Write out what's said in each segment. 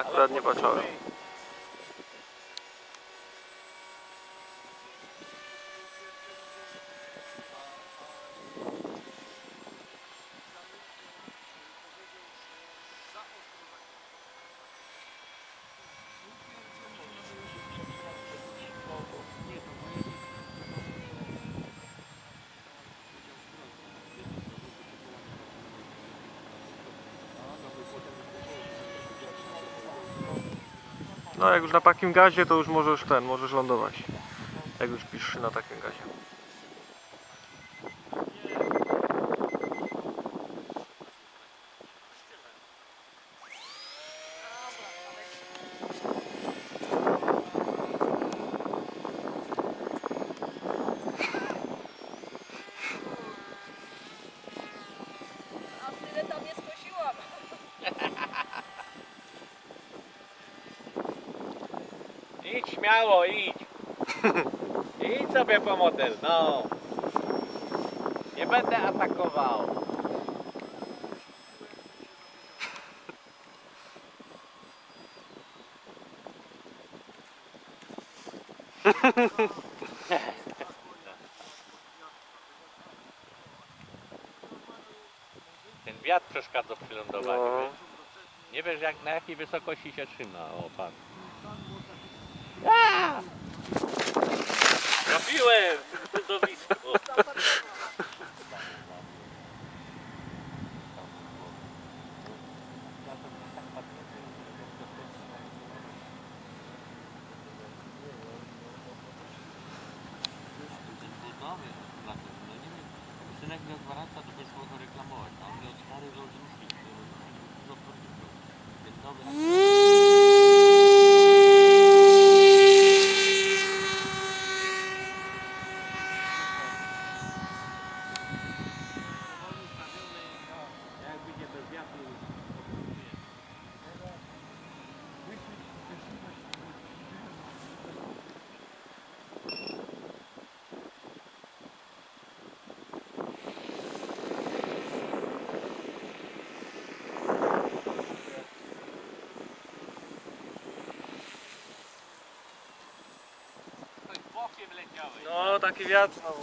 Akurat nie patrzałem. No jak już na takim gazie, to już możesz ten, możesz lądować. Jak już piszesz na takim gazie. Idź śmiało, idź. Idź sobie po model, no. Nie będę atakował. Ten wiatr przeszkadza przy lądowaniu. No. Nie wiesz jak, na jakiej wysokości się trzyma. O pan. Trafiłem! Budowisko. Synek miał gwarancja, to by szło go reklamować, a on miał stary rozrusznik, dużo produktów. No taki wiatr znowu.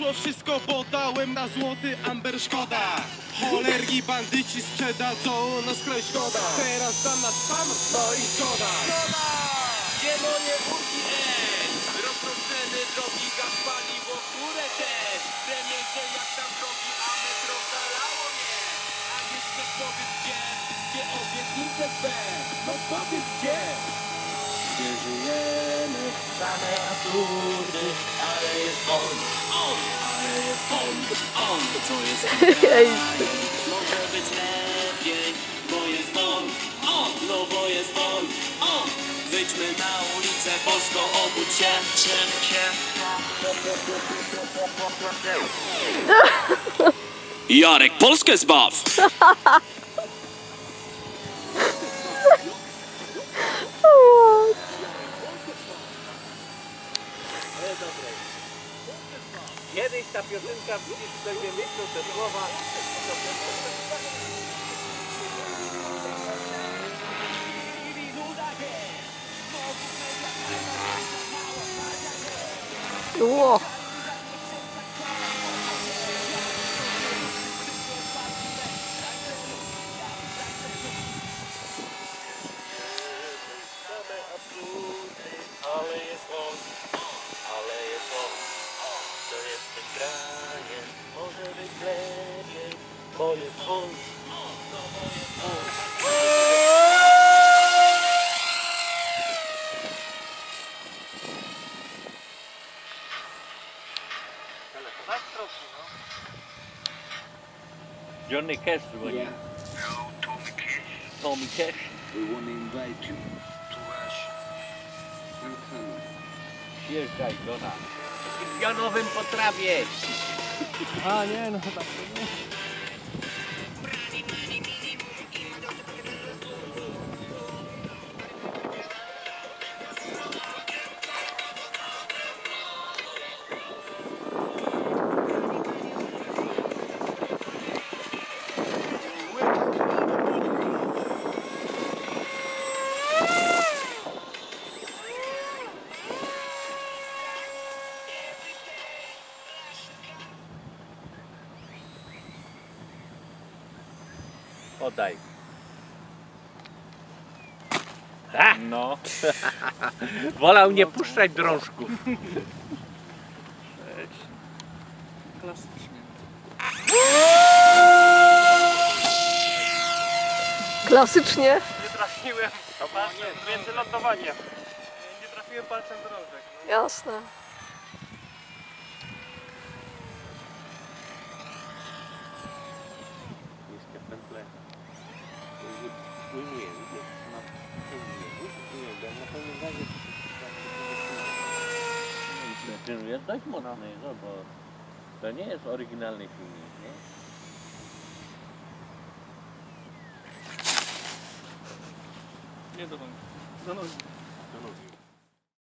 wyszło wszystko, bo dałem na złoty amber szkoda. Cholerni bandyci sprzedadzą nas kraj szkoda. Teraz dam na spam, no i szkoda. Gdzie moje burki, ej? Rosną ceny drogi, gaz, paliwo, górę też Premierze jak tam drogi, a metro zalało mnie A jeszcze powiedz gdzie, gdzie obietnice swe No powiedz gdzie? Gdzie żyjemy, same absurdy Ale jest on, on, ale jest on, on Co jest może być lepiej, bo jest on, on, no bo jest on, on. Wyjdźmy na ulicę Polsko, obudź się, się, się. Jarek, Polskę zbaw! Kiedyś ta piosenka widzisz, będzie myślał te słowa. Ło. Lepiej, bo jest on. No bo jest on. Johnny Cash. Tommy Cash. We want to invite you to us. Welcome. Przyjeżdżaj do nas. W pionowym potrawie. A nie, no tak. Podaj. A, No. wolał nie puszczać drążków. Klasycznie. Nie trafiłem palcem, między lądowanie. Nie trafiłem palcem drążek. No. Jasne. Jeszcze pętle. Płynie, idzie na płynie, płynie, na pewno gazie. Ten jest dość mocny, no bo to nie jest oryginalny silnik, nie? Nie do. Do nogi. Nogi.